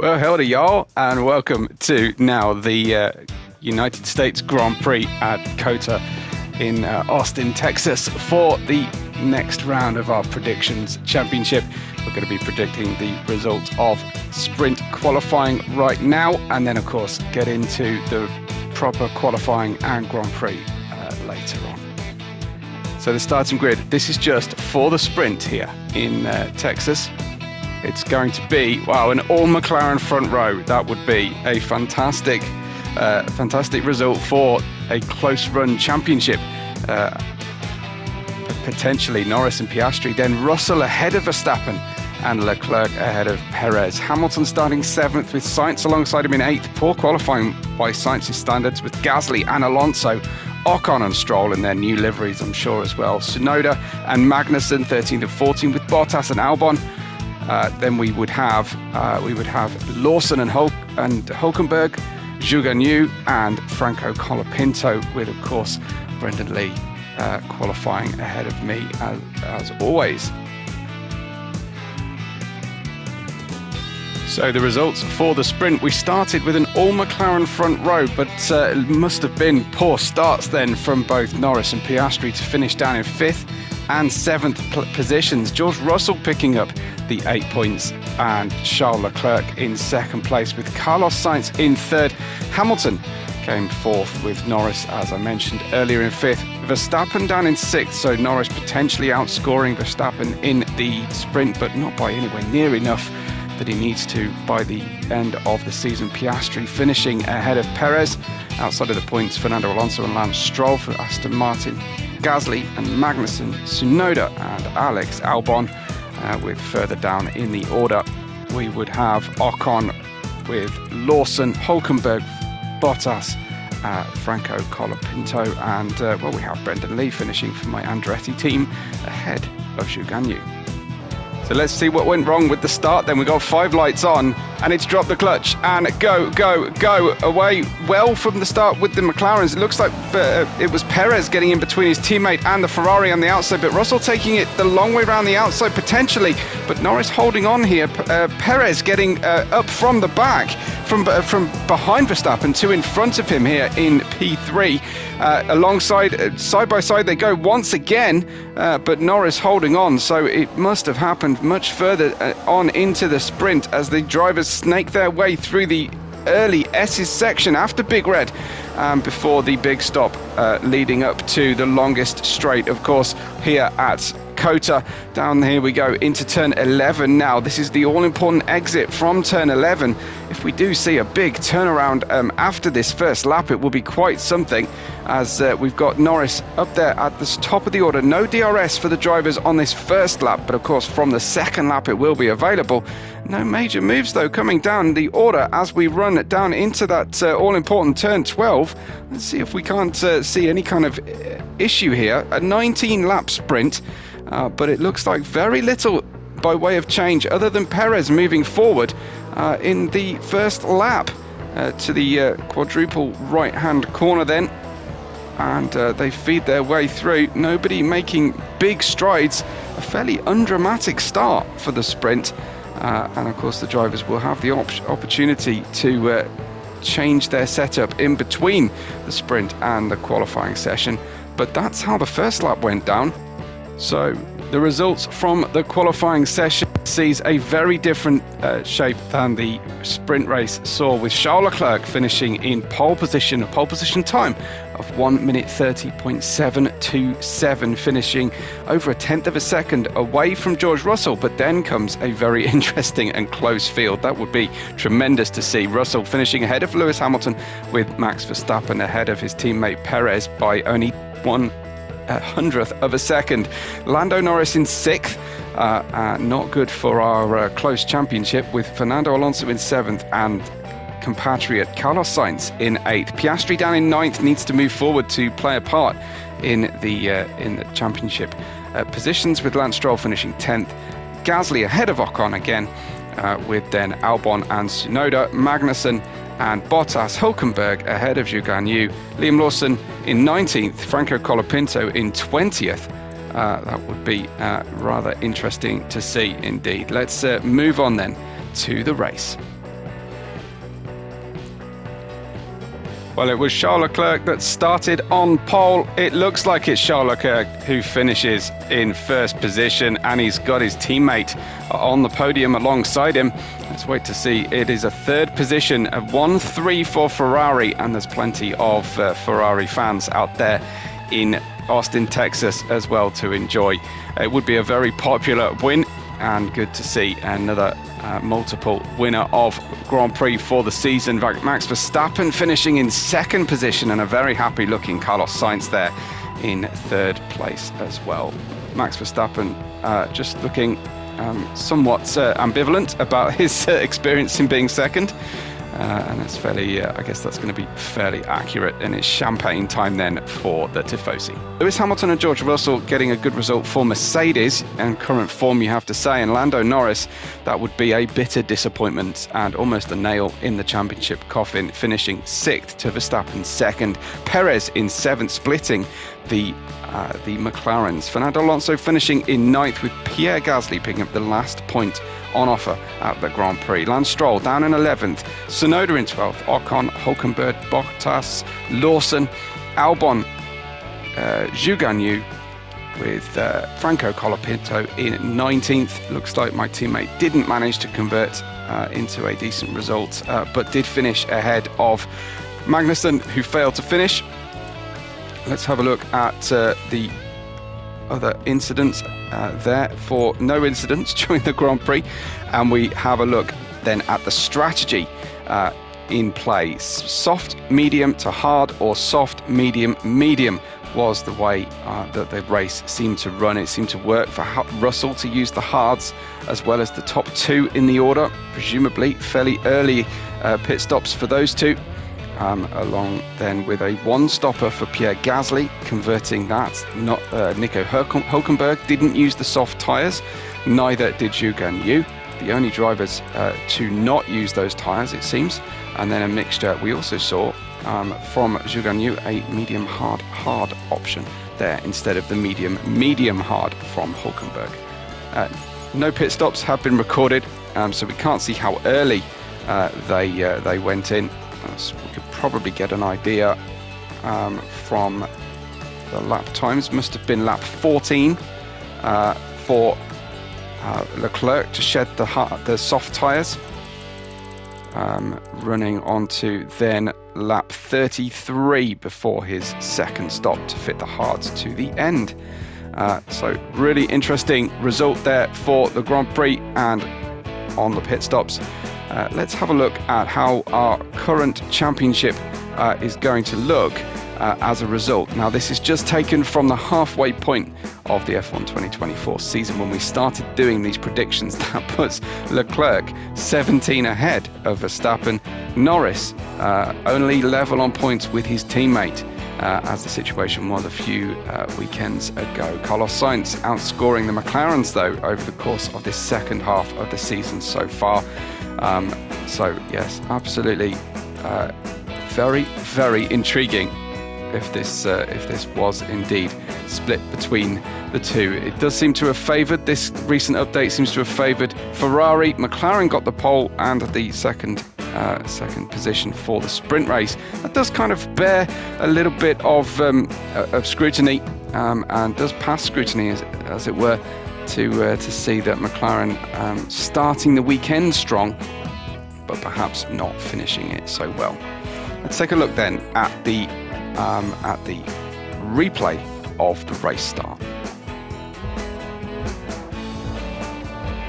Well, hello, to y'all, and welcome to now the uh, United States Grand Prix at COTA in uh, Austin, Texas, for the next round of our predictions championship. We're going to be predicting the results of sprint qualifying right now, and then, of course, get into the proper qualifying and Grand Prix uh, later on. So, the starting grid this is just for the sprint here in uh, Texas. It's going to be wow, an all McLaren front row. That would be a fantastic, uh, fantastic result for a close run championship. Uh, potentially Norris and Piastri, then Russell ahead of Verstappen and Leclerc ahead of Perez. Hamilton starting seventh with Sainz alongside him in eighth. Poor qualifying by Sainz's standards with Gasly and Alonso. Ocon and Stroll in their new liveries, I'm sure as well. Tsunoda and Magnussen 13 to 14 with Bottas and Albon. Uh, then we would have uh, we would have Lawson and Hulk and Hulkenberg, Zhou Guanyu and Franco Colapinto, with of course Brendon Leigh uh, qualifying ahead of me as, as always. So the results for the sprint, we started with an all McLaren front row, but uh, it must have been poor starts then from both Norris and Piastri to finish down in fifth and seventh positions. George Russell picking up the eight points and Charles Leclerc in second place with Carlos Sainz in third. Hamilton came fourth with Norris, as I mentioned earlier, in fifth. Verstappen down in sixth, so Norris potentially outscoring Verstappen in the sprint, but not by anywhere near enough that he needs to by the end of the season. Piastri finishing ahead of Perez. Outside of the points, Fernando Alonso and Lance Stroll for Aston Martin. Gasly and Magnussen, Tsunoda and Alex Albon. Uh, with further down in the order, we would have Ocon with Lawson, Hulkenberg, Bottas, uh, Franco Colapinto, and uh, well, we have Brendon Leigh finishing for my Andretti team ahead of Guanyu. So let's see what went wrong with the start. Then we got five lights on, and it's dropped the clutch and go, go, go away. Well from the start with the McLarens. It looks like uh, it was Perez getting in between his teammate and the Ferrari on the outside, but Russell taking it the long way around the outside potentially. But Norris holding on here. Uh, Perez getting uh, up from the back, from uh, from behind Verstappen to in front of him here in P3. Uh, alongside, uh, side by side, they go once again, but Norris holding on. So it must have happened much further on into the sprint as the drivers snake their way through the early S's section after Big Red um, before the big stop uh, leading up to the longest straight, of course, here at COTA. Down here we go into turn 11 now. This is the all important exit from turn 11. If we do see a big turnaround um, after this first lap, it will be quite something as uh, we've got Norris up there at the top of the order. No DRS for the drivers on this first lap, but of course from the second lap it will be available. No major moves though coming down the order as we run down into that uh, all important turn 12. Let's see if we can't uh, see any kind of uh, issue here. A 19 lap sprint. Uh, but it looks like very little by way of change other than Perez moving forward uh, in the first lap uh, to the uh, quadruple right hand corner then. And uh, they feed their way through. Nobody making big strides. A fairly undramatic start for the sprint. Uh, and of course, the drivers will have the op- opportunity to change their setup in between the sprint and the qualifying session. But that's how the first lap went down. So the results from the qualifying session sees a very different uh, shape than the sprint race saw, with Charles Leclerc finishing in pole position, a pole position time of 1 minute 30.727, finishing over a tenth of a second away from George Russell. But then comes a very interesting and close field. That would be tremendous to see. Russell finishing ahead of Lewis Hamilton, with Max Verstappen ahead of his teammate Perez by only one a hundredth of a second. Lando Norris in sixth. Uh, uh, not good for our uh, close championship with Fernando Alonso in seventh and compatriot Carlos Sainz in eighth. Piastri down in ninth needs to move forward to play a part in the uh, in the championship uh, positions with Lance Stroll finishing tenth. Gasly ahead of Ocon again, uh, with then Albon and Tsunoda, Magnussen and Bottas Hulkenberg ahead of Zhou Guanyu. Liam Lawson in 19th, Franco Colapinto in 20th. Uh, that would be uh, rather interesting to see indeed. Let's uh, move on then to the race. Well, it was Charles Leclerc that started on pole. It looks like it's Charles Leclerc who finishes in first position, and he's got his teammate on the podium alongside him. Let's wait to see. It is a third position, a 1 3 for Ferrari, and there's plenty of uh, Ferrari fans out there in Austin, Texas as well to enjoy. It would be a very popular win and good to see another uh, multiple winner of Grand Prix for the season. Max Verstappen finishing in second position and a very happy looking Carlos Sainz there in third place as well. Max Verstappen uh, just looking um, somewhat uh, ambivalent about his uh, experience in being second. Uh, and that's fairly, uh, I guess that's going to be fairly accurate. And it's champagne time then for the Tifosi. Lewis Hamilton and George Russell getting a good result for Mercedes and current form, you have to say. And Lando Norris, that would be a bitter disappointment and almost a nail in the championship coffin, finishing sixth to Verstappen second. Perez in seventh, splitting the the McLarens. Fernando Alonso finishing in ninth with Pierre Gasly picking up the last point on offer at the Grand Prix. Lance Stroll down in 11th, Tsunoda in 12th, Ocon, Hulkenberg, Bottas, Lawson, Albon, uh, with uh, Franco Colapinto in 19th. Looks like my teammate didn't manage to convert uh, into a decent result, uh, but did finish ahead of Magnussen, who failed to finish. Let's have a look at uh, the other incidents uh, there for no incidents during the Grand Prix. And we have a look then at the strategy uh, in play. Soft, medium to hard, or soft, medium, medium was the way uh, that the race seemed to run. It seemed to work for Russell to use the hards as well as the top two in the order, presumably fairly early uh, pit stops for those two along then with a one stopper for Pierre Gasly, converting that. Not uh, Nico Hulkenberg didn't use the soft tyres, neither did Zhou Guanyu. The only drivers uh, to not use those tyres, it seems. And then a mixture we also saw um, from Zhou Guanyu, a medium hard hard option there instead of the medium medium hard from Hulkenberg. Uh, no pit stops have been recorded, um, so we can't see how early uh, they uh, they went in. We could probably get an idea um, from the lap times. Must have been lap 14 uh, for uh, Leclerc to shed the, the soft tyres. Um, running on to then lap 33 before his second stop to fit the hards to the end. Uh, so, really interesting result there for the Grand Prix and on the pit stops. Uh, let's have a look at how our current championship uh, is going to look uh, as a result. Now, this is just taken from the halfway point of the F1 2024 season when we started doing these predictions. That puts Leclerc 17 ahead of Verstappen. Norris uh, only level on points with his teammate. Uh, as the situation was a few uh, weekends ago. Carlos Sainz outscoring the McLarens, though, over the course of this second half of the season so far. Um, so, yes, absolutely uh, very, very intriguing if this uh, if this was indeed split between the two. It does seem to have favoured this recent update seems to have favoured Ferrari. McLaren got the pole and the second uh, second position for the sprint race. That does kind of bear a little bit of um, of scrutiny um, and does pass scrutiny as, as it were to uh, to see that McLaren um, starting the weekend strong, but perhaps not finishing it so well. Let's take a look then at the um, at the replay of the race start.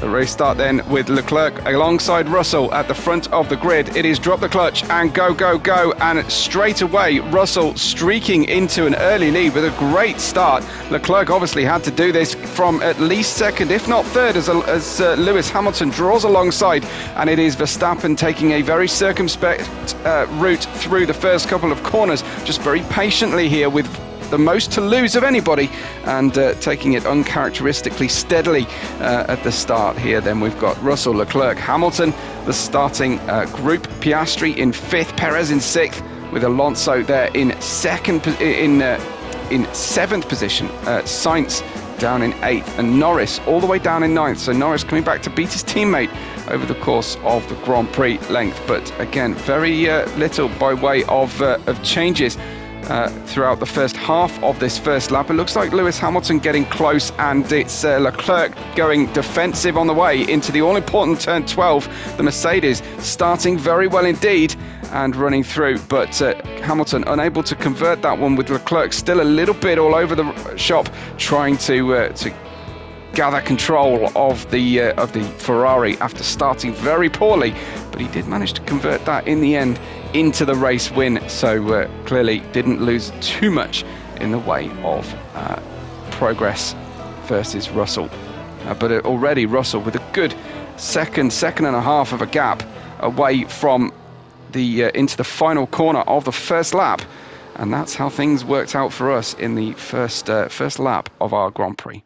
The race start then with Leclerc alongside Russell at the front of the grid. It is drop the clutch and go, go, go. And straight away, Russell streaking into an early lead with a great start. Leclerc obviously had to do this from at least second, if not third, as, as uh, Lewis Hamilton draws alongside. And it is Verstappen taking a very circumspect uh, route through the first couple of corners, just very patiently here with the most to lose of anybody and uh, taking it uncharacteristically steadily uh, at the start here. Then we've got Russell, Leclerc, Hamilton, the starting uh, group, Piastri in fifth, Perez in sixth, with Alonso there in second, in uh, in seventh position, uh, Sainz down in eighth, and Norris all the way down in ninth. So Norris coming back to beat his teammate over the course of the Grand Prix length. But again, very uh, little by way of, uh, of changes. Uh, throughout the first half of this first lap. It looks like Lewis Hamilton getting close, and it's uh, Leclerc going defensive on the way into the all important turn 12. The Mercedes starting very well indeed and running through, but uh, Hamilton unable to convert that one with Leclerc still a little bit all over the shop, trying to uh, to gather control of the uh, of the Ferrari after starting very poorly, but he did manage to convert that in the end into the race win. So uh, clearly didn't lose too much in the way of uh, progress versus Russell. Uh, but uh, already Russell with a good second, second and a half of a gap away from the uh, into the final corner of the first lap, and that's how things worked out for us in the first first lap of our Grand Prix.